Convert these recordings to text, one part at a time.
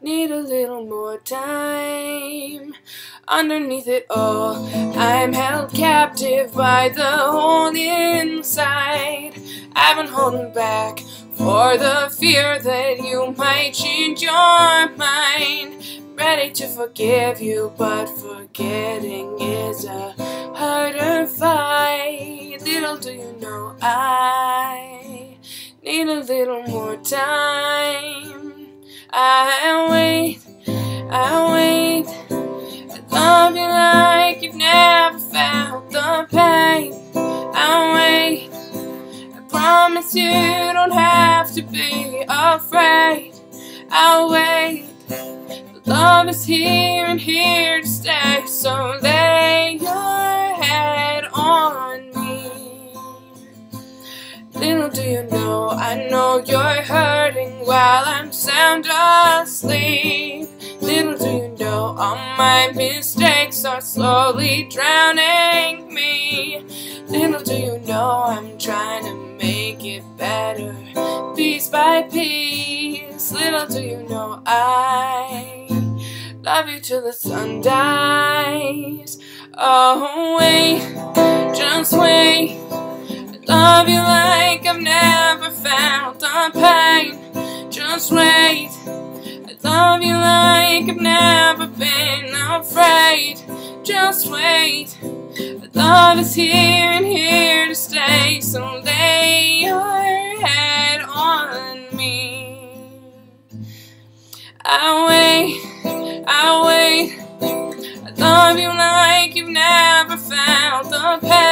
need a little more time. Underneath it all, I'm held captive by the hole inside. I've been holding back for the fear that you might change your mind. Ready to forgive you, but forgetting is a harder fight. Little do you know I need a little more time. I wait, I wait. I love you like you've never felt the pain. I wait. I promise you don't have to be afraid. I'll wait. The love is here and here to stay. So lay you know, I know you're hurting while I'm sound asleep. Little do you know, all my mistakes are slowly drowning me. Little do you know, I'm trying to make it better, piece by piece. Little do you know, I love you till the sun dies. Oh, wait, just wait. I love you like I've never felt the pain. Just wait. I love you like I've never been afraid. Just wait. Love is here and here to stay. So lay your head on me. I wait. I wait. I love you like you've never felt the pain.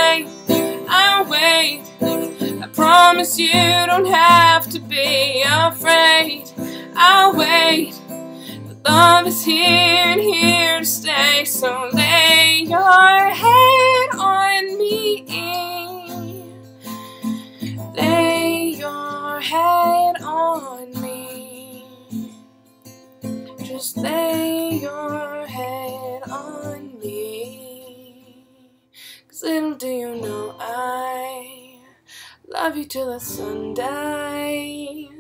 Promise you don't have to be afraid. I'll wait. The love is here and here to stay. So lay your head on me. Lay your head on me. Just lay love you till the sun dies.